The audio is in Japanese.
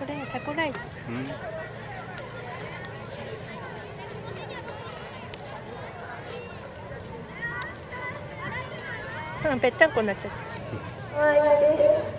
これタコライス。うん。うんぺったんこになっちゃった。